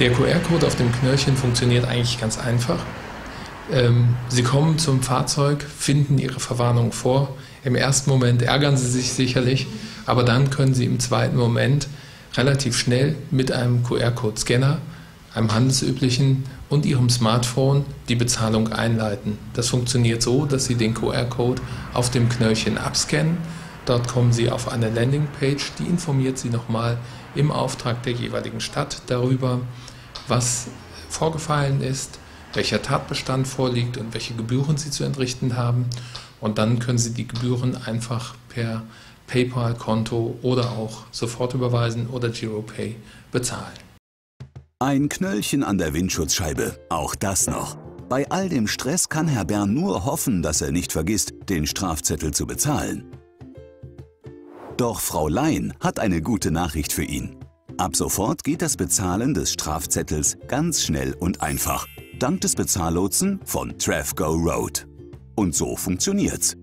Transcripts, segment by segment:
Der QR-Code auf dem Knöllchen funktioniert eigentlich ganz einfach. Ähm, Sie kommen zum Fahrzeug, finden Ihre Verwarnung vor. Im ersten Moment ärgern Sie sich sicherlich, aber dann können Sie im zweiten Moment relativ schnell mit einem QR-Code-Scanner, einem handelsüblichen und Ihrem Smartphone die Bezahlung einleiten. Das funktioniert so, dass Sie den QR-Code auf dem Knöllchen abscannen. Dort kommen Sie auf eine Landingpage, die informiert Sie nochmal im Auftrag der jeweiligen Stadt darüber, was vorgefallen ist, welcher Tatbestand vorliegt und welche Gebühren Sie zu entrichten haben. Und dann können Sie die Gebühren einfach per PayPal-Konto oder auch sofort überweisen oder GiroPay bezahlen. Ein Knöllchen an der Windschutzscheibe, auch das noch. Bei all dem Stress kann Herr Bern nur hoffen, dass er nicht vergisst, den Strafzettel zu bezahlen. Doch Frau Lein hat eine gute Nachricht für ihn. Ab sofort geht das Bezahlen des Strafzettels ganz schnell und einfach. Dank des Bezahllotsen von TravGo Road. Und so funktioniert's.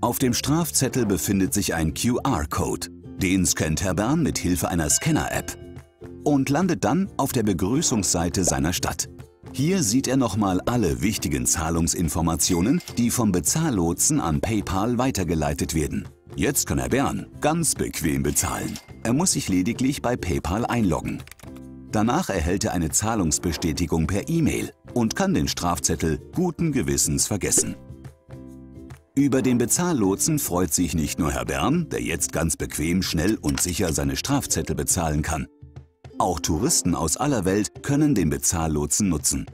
Auf dem Strafzettel befindet sich ein QR-Code. Den scannt Herr Bern mit Hilfe einer Scanner-App und landet dann auf der Begrüßungsseite seiner Stadt. Hier sieht er nochmal alle wichtigen Zahlungsinformationen, die vom Bezahllotsen an PayPal weitergeleitet werden. Jetzt kann Herr Bern ganz bequem bezahlen. Er muss sich lediglich bei PayPal einloggen. Danach erhält er eine Zahlungsbestätigung per E-Mail und kann den Strafzettel guten Gewissens vergessen. Über den Bezahllotsen freut sich nicht nur Herr Bern, der jetzt ganz bequem, schnell und sicher seine Strafzettel bezahlen kann. Auch Touristen aus aller Welt können den Bezahllotsen nutzen.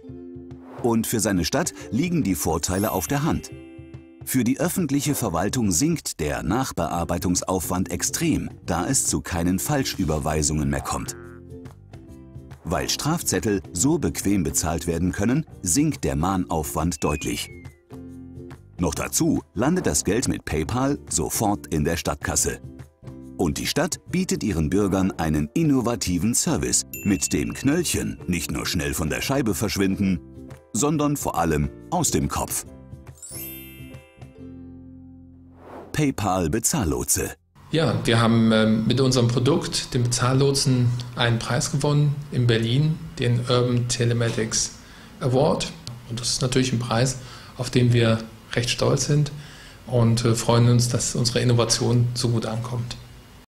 Und für seine Stadt liegen die Vorteile auf der Hand. Für die öffentliche Verwaltung sinkt der Nachbearbeitungsaufwand extrem, da es zu keinen Falschüberweisungen mehr kommt. Weil Strafzettel so bequem bezahlt werden können, sinkt der Mahnaufwand deutlich. Noch dazu landet das Geld mit PayPal sofort in der Stadtkasse. Und die Stadt bietet ihren Bürgern einen innovativen Service, mit dem Knöllchen nicht nur schnell von der Scheibe verschwinden, sondern vor allem aus dem Kopf. PayPal Bezahllotse. Ja, wir haben ähm, mit unserem Produkt, dem Bezahllotsen, einen Preis gewonnen in Berlin, den Urban Telematics Award. Und das ist natürlich ein Preis, auf den wir recht stolz sind und äh, freuen uns, dass unsere Innovation so gut ankommt.